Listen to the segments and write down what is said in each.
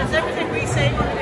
Is everything we say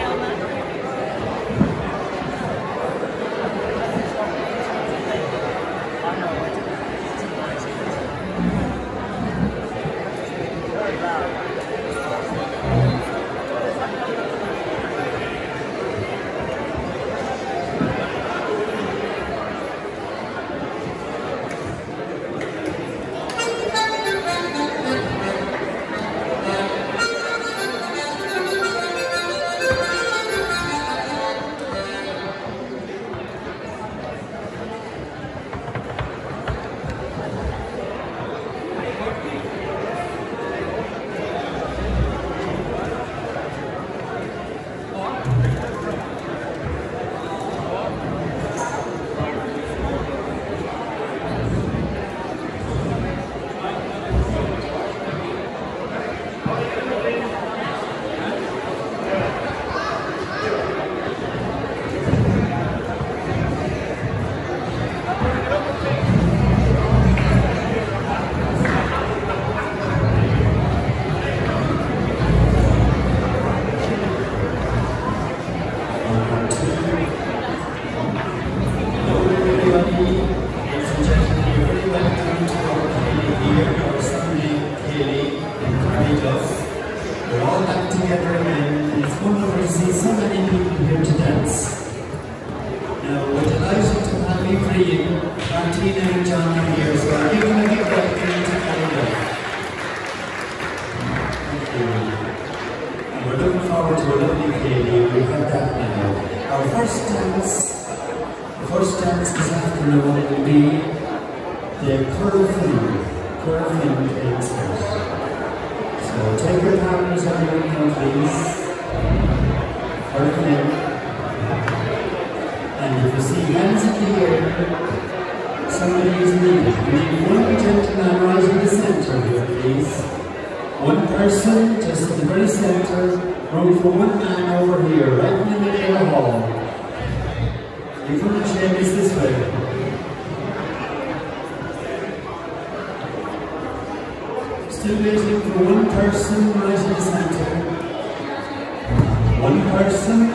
one person,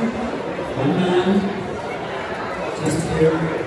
one man, just here.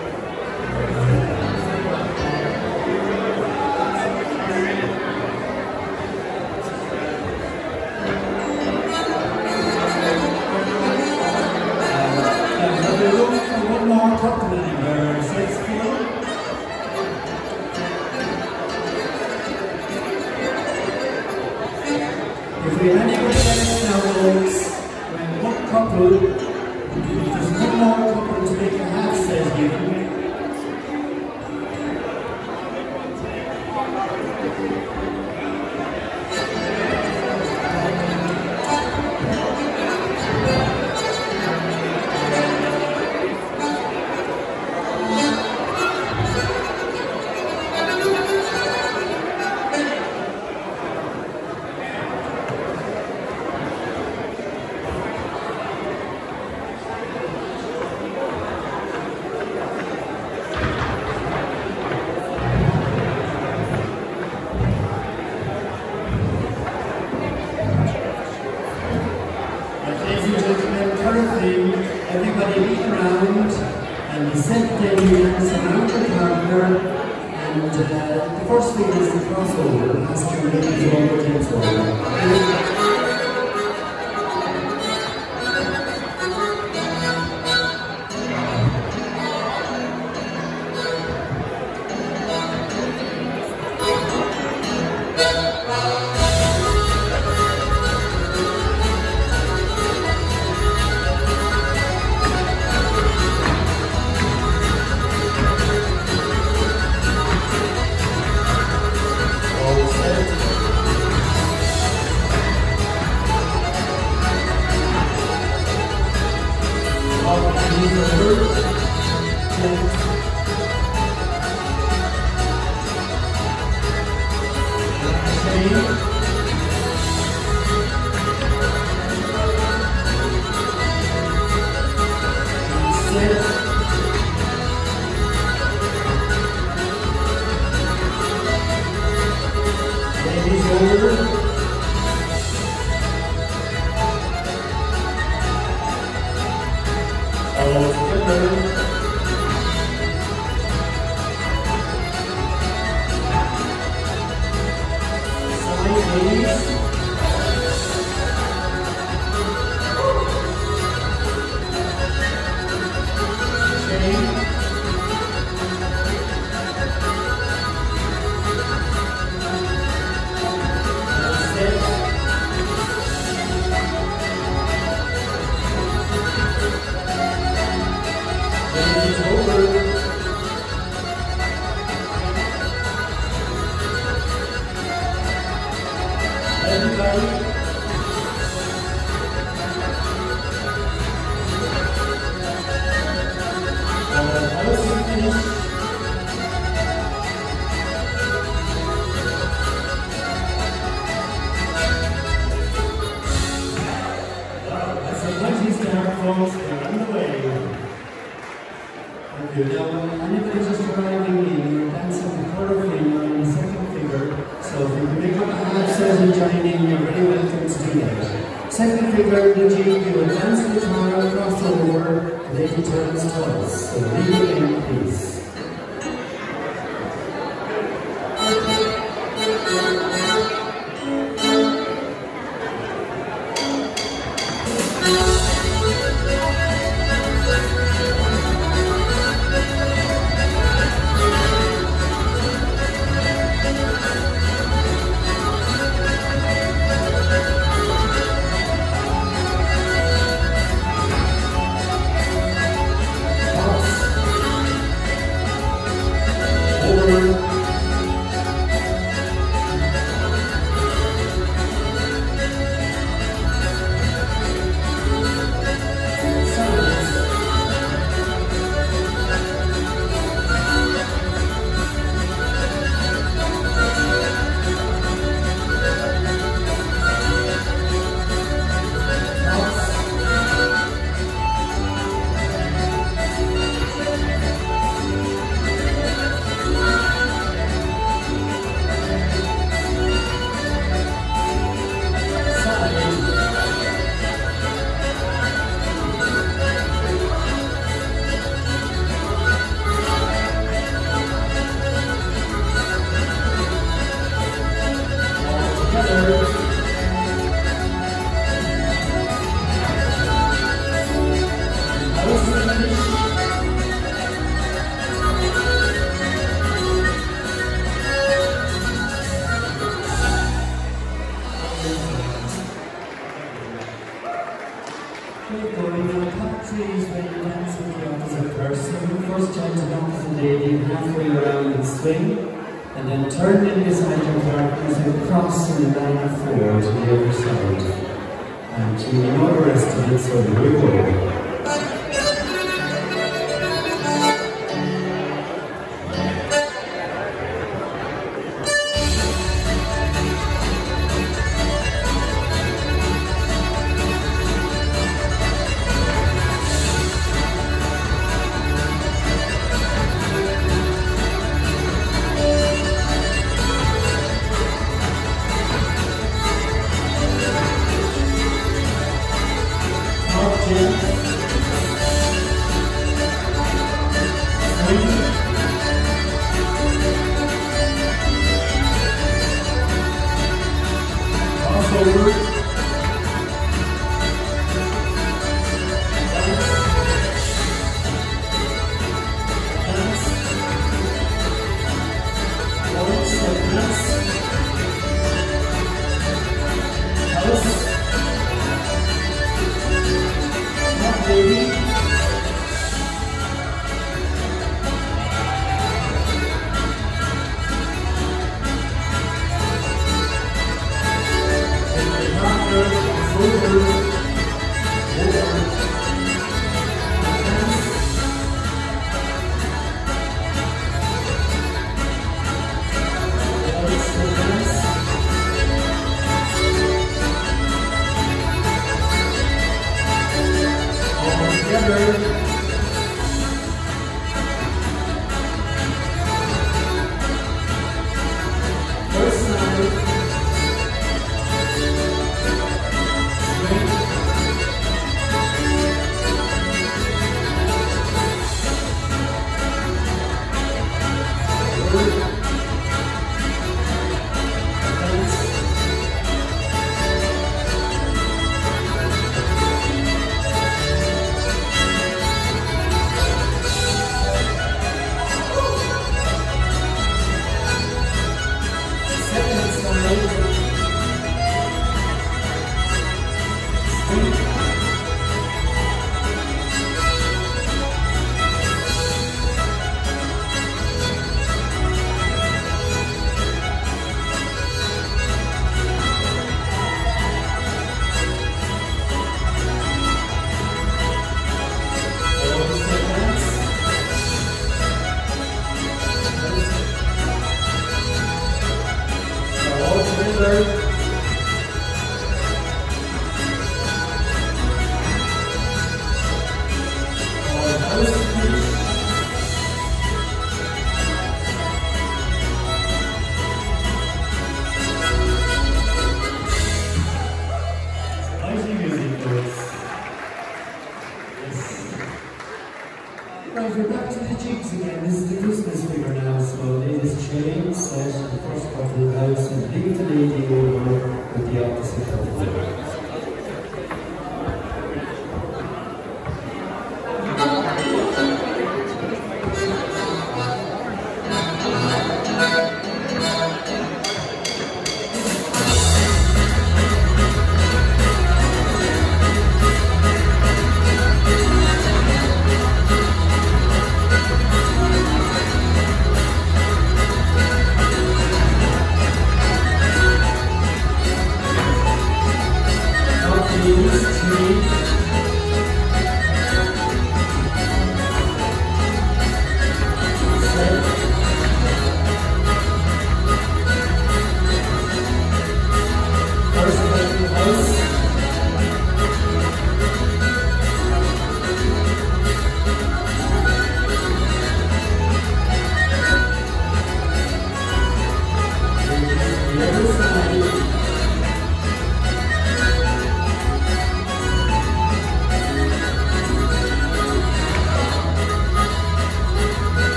Oh, Pickard.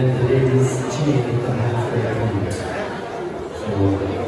And then the day is the a half day. So,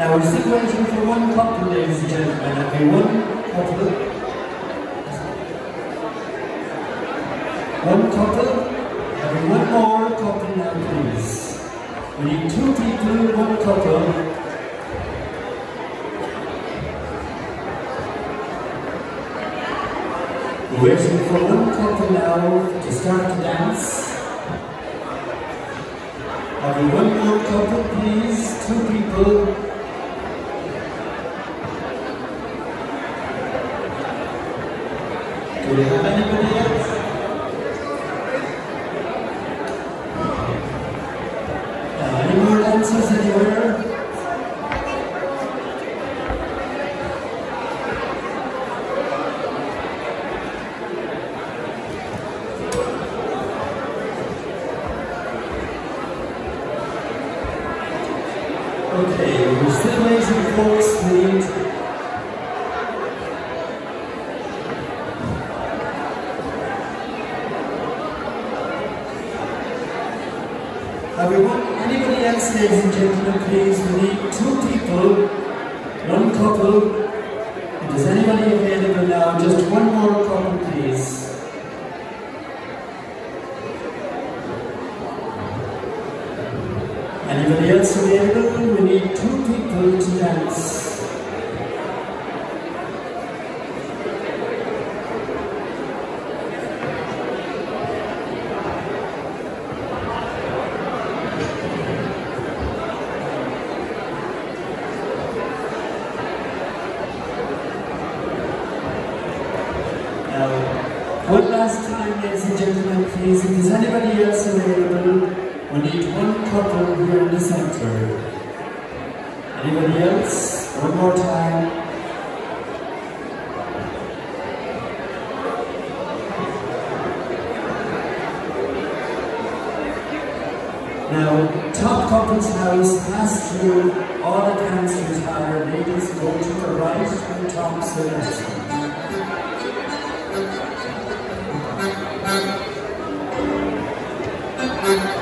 Now we're still waiting for one couple, ladies and gentlemen. Okay, one couple. One couple. Okay, one more couple now, please. We need two people, one couple. We're waiting for one couple now to start to dance. England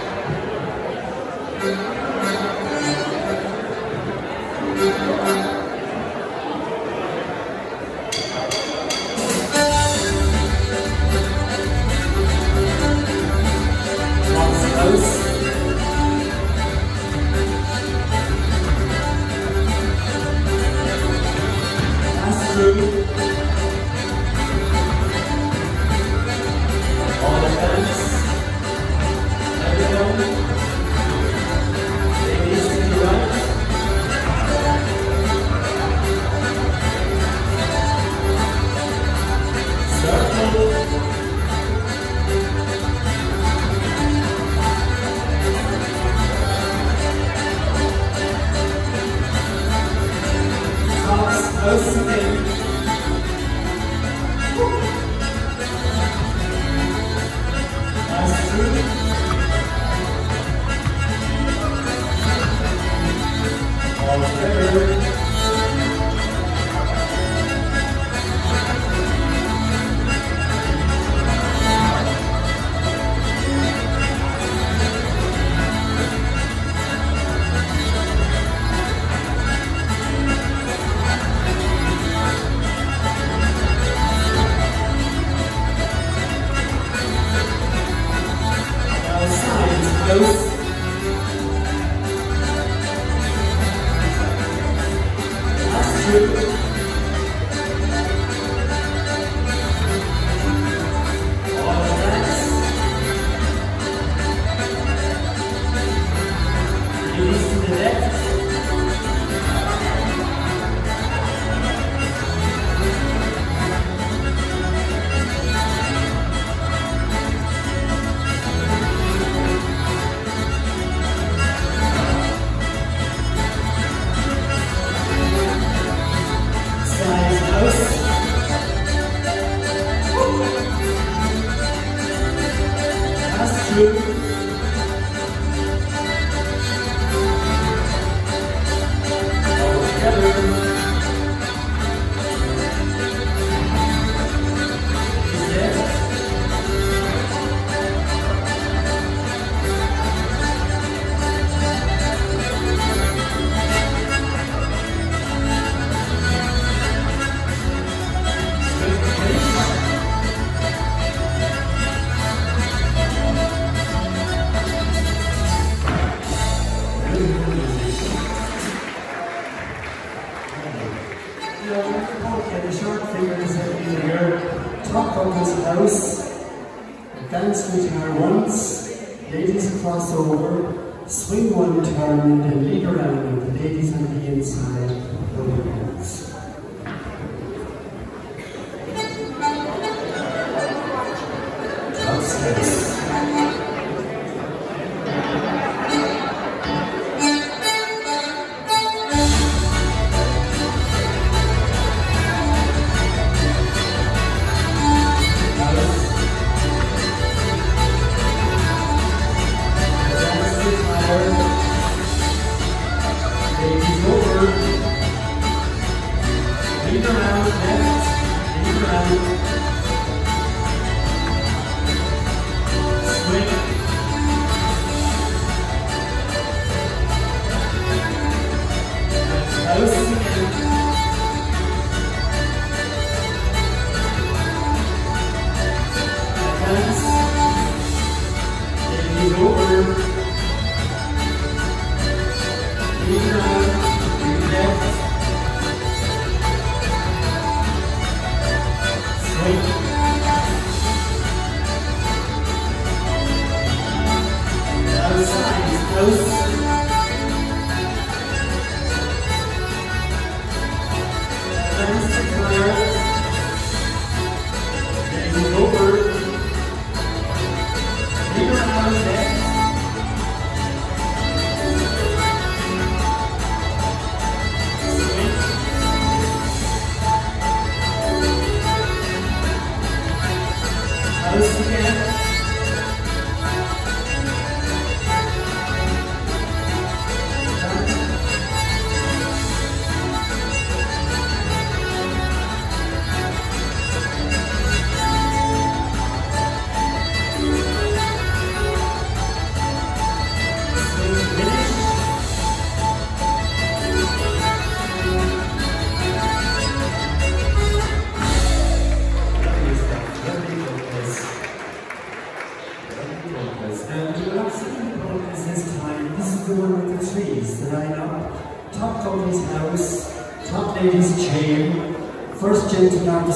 to come to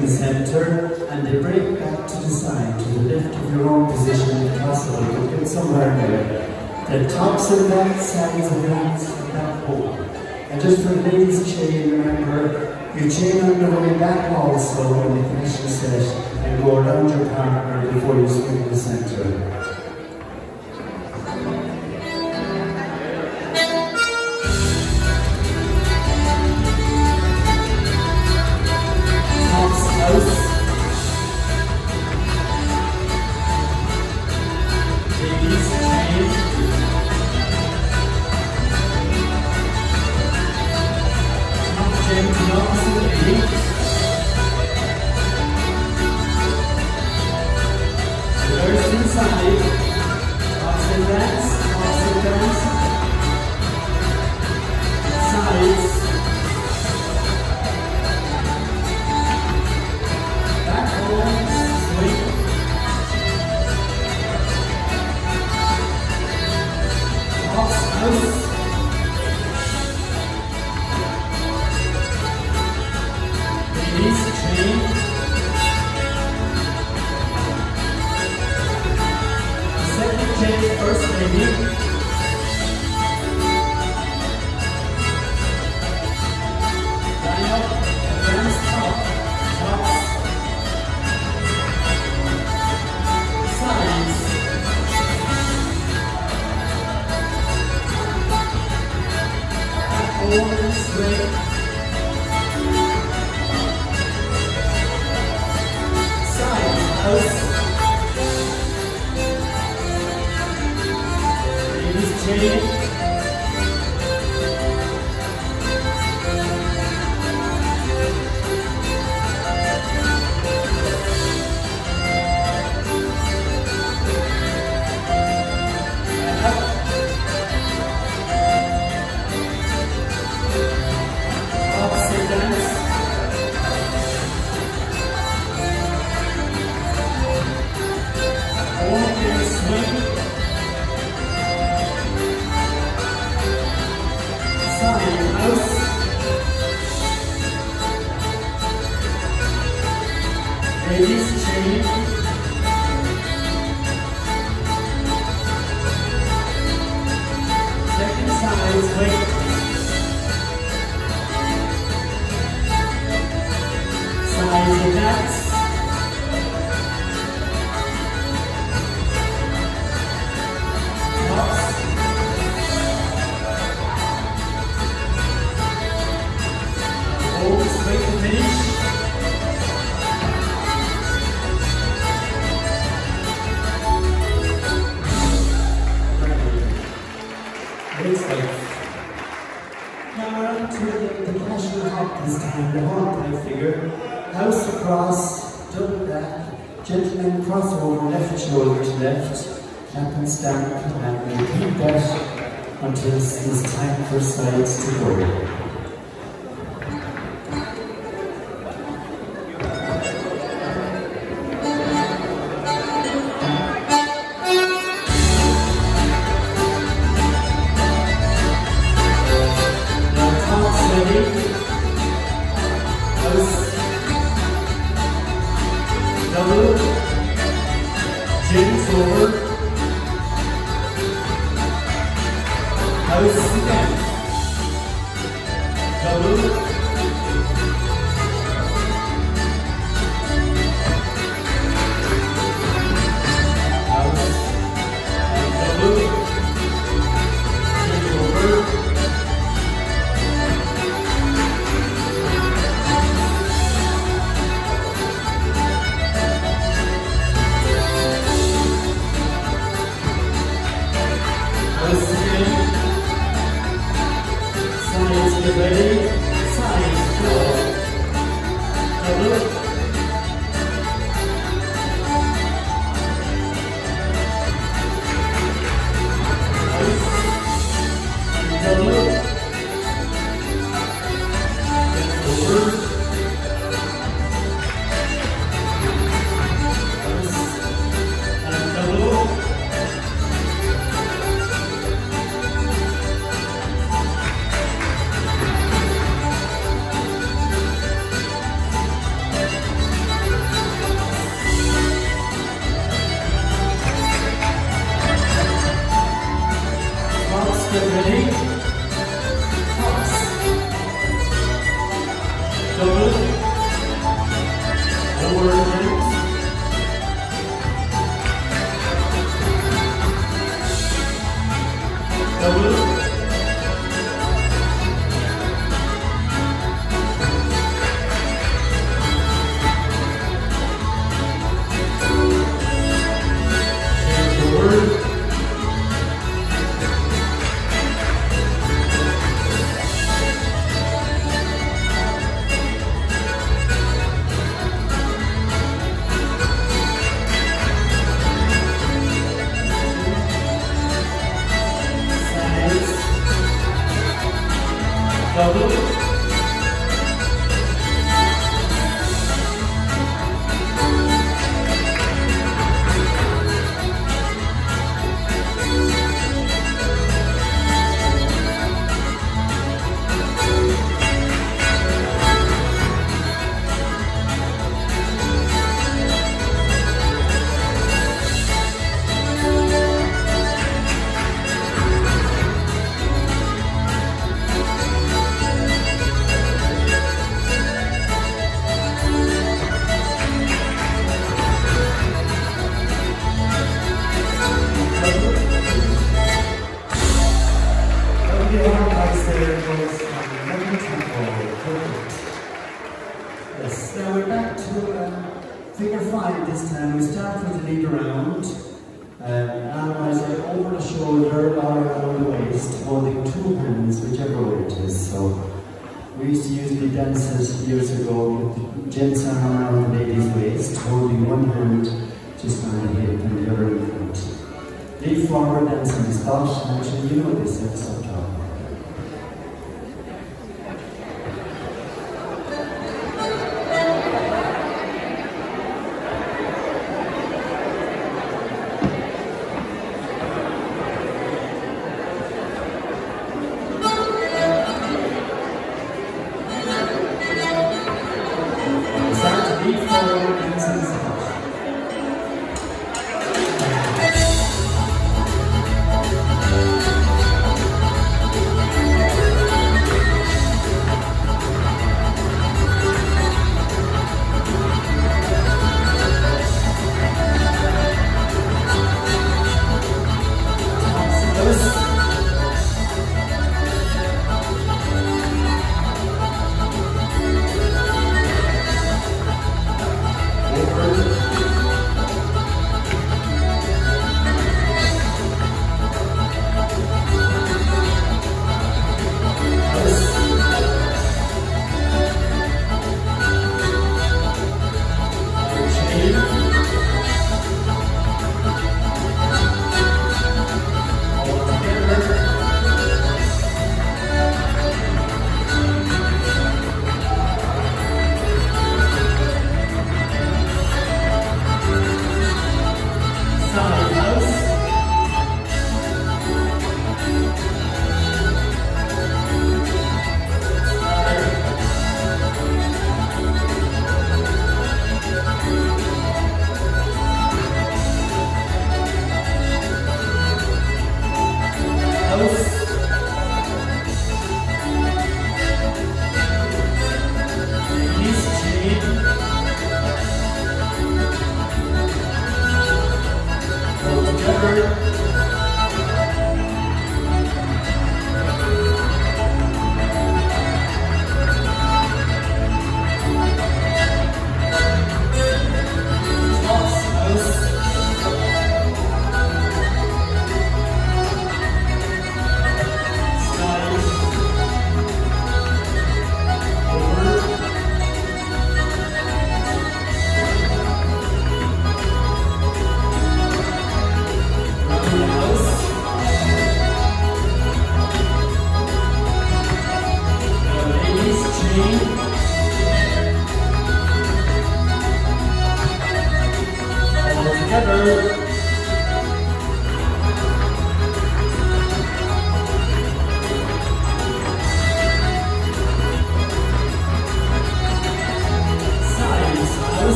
the center and they break back to the side to the left of your own position if possible. You get somewhere there. Then tops and back sides and your hands from that. And just for ladies chain, remember, you chain on the way back also when the finish your set and go around your partner before you swim the center.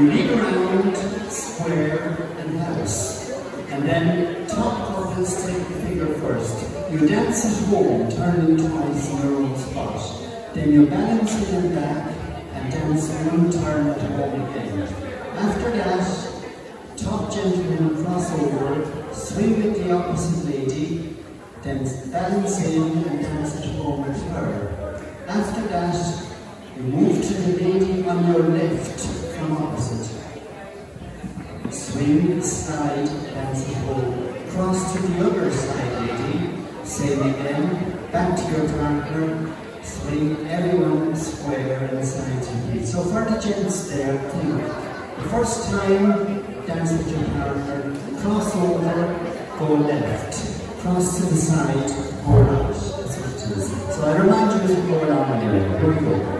You lead around, square, and house. And then top couples take the figure first. You dance at home, turning twice in your own spot. Then you balance it and back, and dance one turn at home again. After that, top gentleman crossover, swing with the opposite lady, then balance in and dance at home with her. After that, you move to the lady on your left from opposite. Swing, side at home. Cross to the other side, lady. Same again. Back to your partner. Swing everyone square and beat. So for the gents there, think. The first time, dance with your partner. Cross over, go left. Cross to the side, go right. So I remind you to go along anyway. Here we go.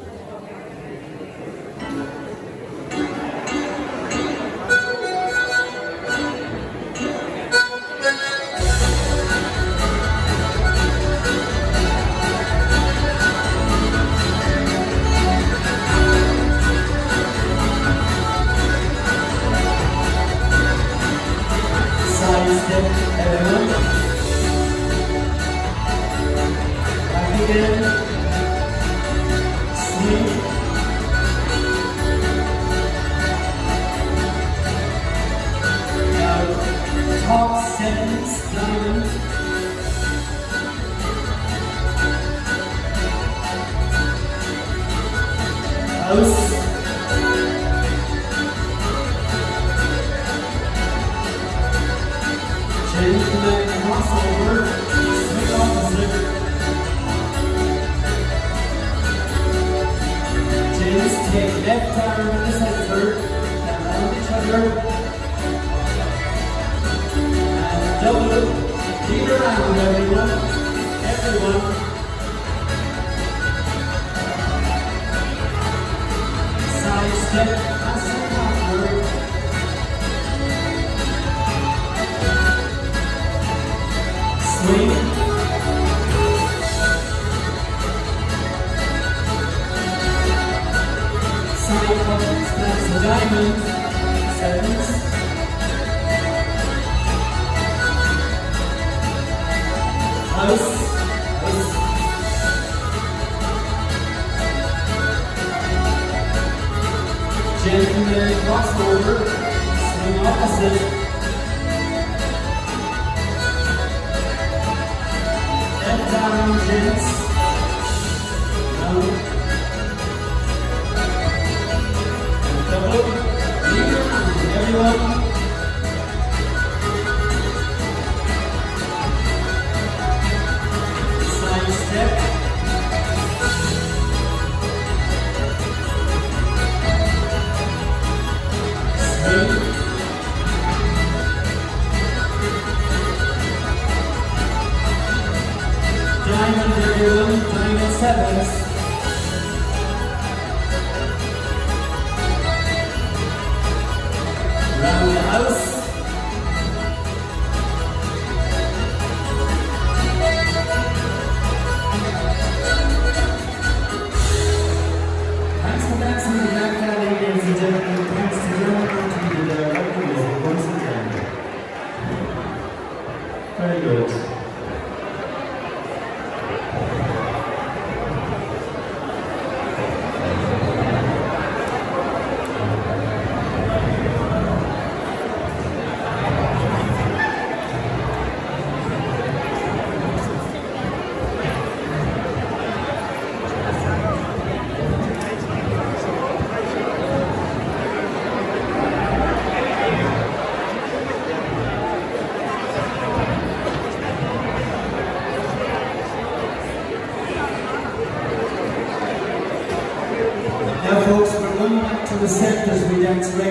centers we that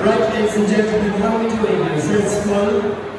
Right, ladies and gentlemen, how are we doing? Is full?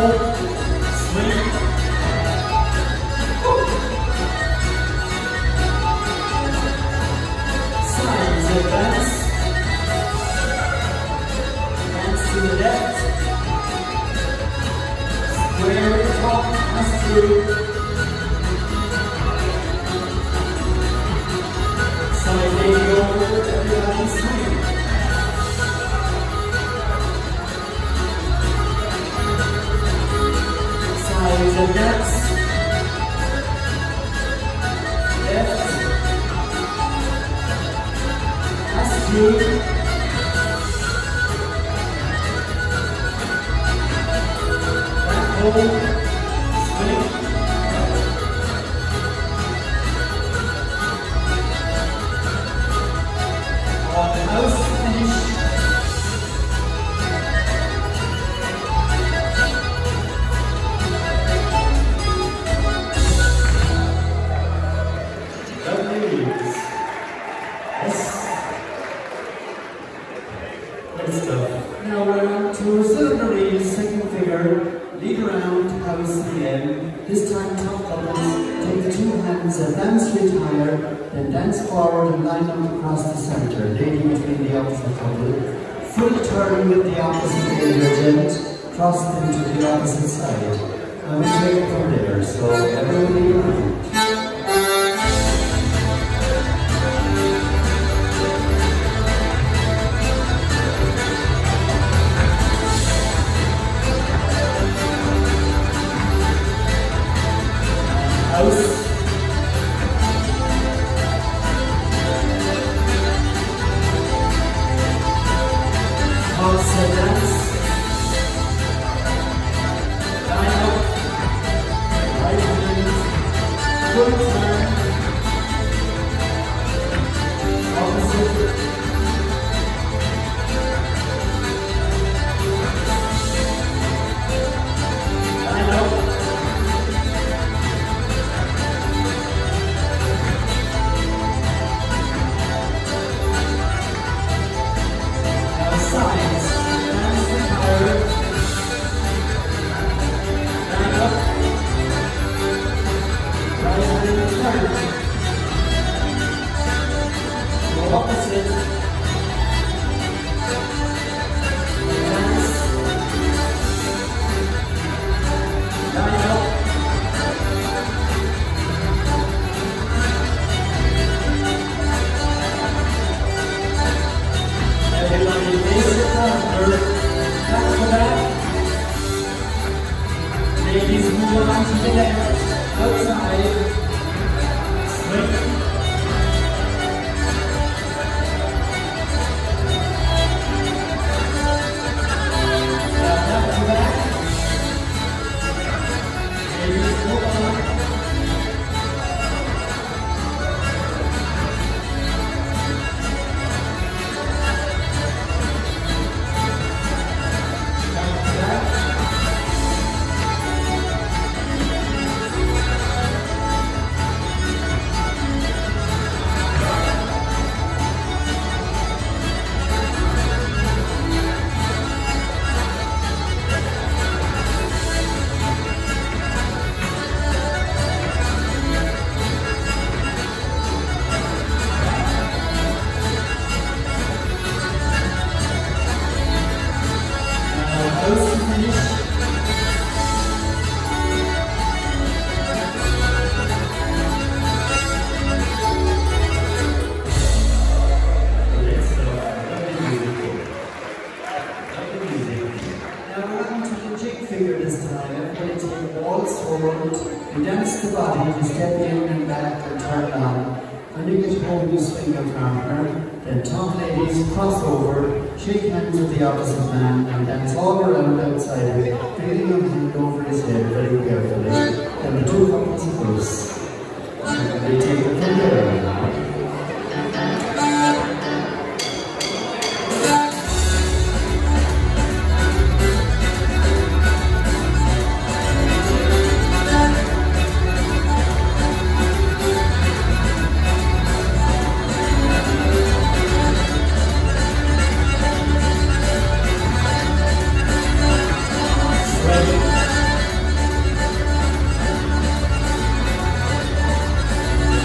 They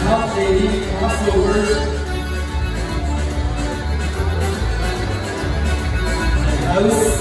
Top Lady crossover. House.